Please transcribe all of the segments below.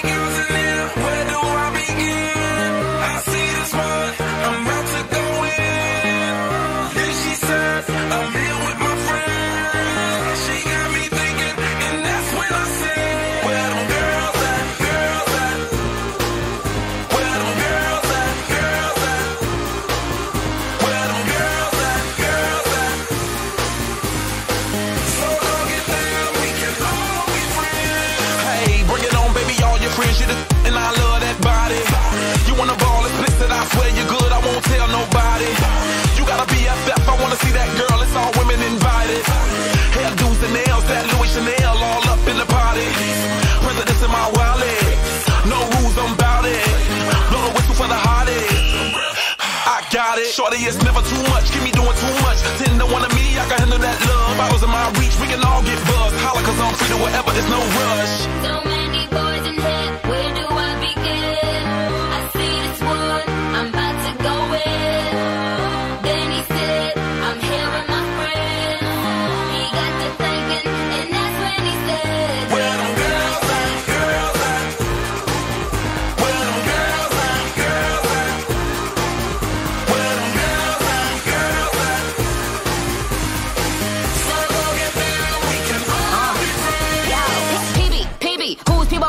Take off. Hundreds in my wallet. No rules, I'm about it. Blow the whistle for the hottest. I got it. Shorty, it's never too much. Keep me doing too much. Ten to one of me, I can handle that love. Bottles in my reach, we can all get buzzed. Holla, cause I'm free to whatever. It's no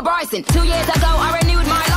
Bryson. Two years ago, I renewed my